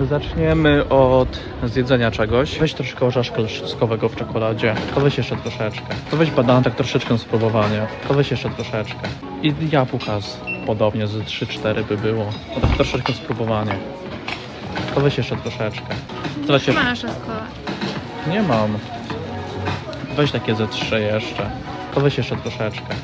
Zaczniemy od zjedzenia czegoś. Weź troszkę orzeszka trzciskowego w czekoladzie. To weź jeszcze troszeczkę. To weź banana tak troszeczkę spróbowanie. To weź jeszcze troszeczkę. I jabłka z, podobnie, z 3-4 by było. To tak troszeczkę spróbowanie. To weź jeszcze troszeczkę. To weź jeszcze... Masz. Nie mam. Weź takie ze 3 jeszcze. To weź jeszcze troszeczkę.